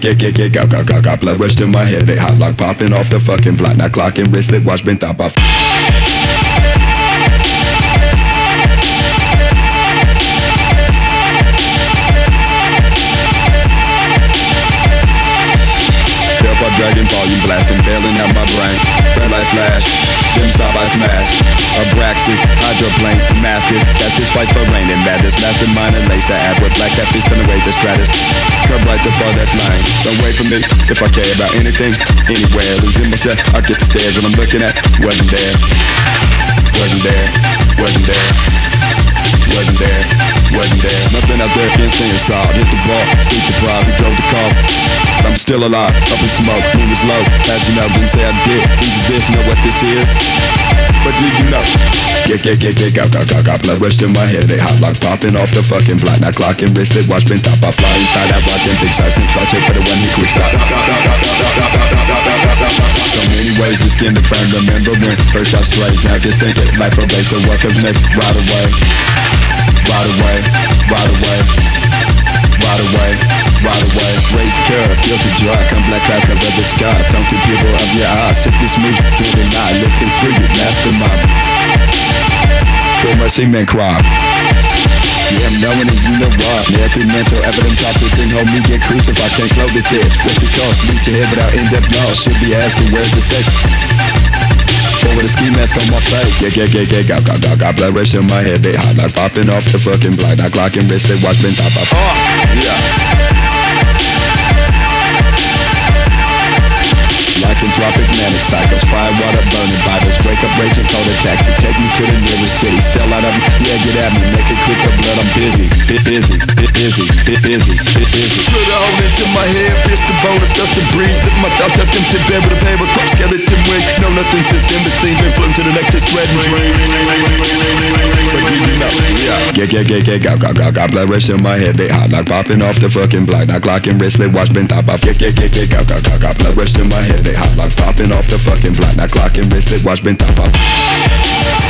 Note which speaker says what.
Speaker 1: get, get, get, got, got, got, got blood rush to my head. They hot like popping off the fucking block. Now clocking wristlet, watch been top off. Up dragon volume blasting, bailing out my brain. Red light flash, dim stop I smash. Abraxas, hydroplane, massive. That's his fight for rain and madness. Mastermind and lace that ad with black cat fist on the razor stratus. Right to far that's line. Don't wait for me if I care about anything, anywhere. Losing myself, I get the stairs when I'm looking at. Wasn't there, wasn't there, wasn't there. Wasn't there, wasn't there. Nothing out there can stay inside. Hit the ball, sleep deprived, we drove the car. I'm still alive, up in smoke, moon is low. As you know, didn't say I did. Please is this, know what this is? Yeah, yeah, yeah, yeah, got, got, got, got blood rush to my head. They hot like popping off the fucking block. Now clocking wristlet, watch been top. I fly inside that rock and big size. Snip shots, hit for the one he quick stop. So many ways to skin the frame. Remember when first I strays. Now just think it life away. So what comes next? Right away. Right away, right away, right away, right away. Raise curve, guilty dry, come black cover the sky. Talk to people of your eyes, sickness moves, can't deny. Looking through you, mastermind. For mercy, man, cry. Yeah, I'm knowing it, you know why. Yeah, through mental evidence, operating, hold me get crucified. Can't close this head. What's it cost? Meet your head without in-depth knowledge. Should be asking, where's the safe? Or with a ski mask on my face Yeah, yeah, yeah, yeah, got, got, got, got blood rush in my head They hot like popping off the fucking block Now clocking wrist, they watch been top off Oh, yeah Lycanthropic manic cycles Fire water burning Bibles. Wake up raging call a taxi Take me to the nearest city. Sell out of me, Yeah, get at me Make it quick up blood I'm busy Bit busy Bit busy Bit busy Bit busy Fist the bone Felt breeze Lift my thoughts Tucked into bed with a paper crop Skeleton wig No nothing since then But seen Been floating to the next Spread and drain But do you know Yeah Yeah, yeah, yeah, yeah Got, got, got, got blood rush in my head They hot like popping off the fucking block Now clocking wristlet Watch been top off Yeah, yeah, yeah, yeah Got, got, got, got blood rush in my head They hot like popping off the fucking block Now clocking wristlet Watch been top off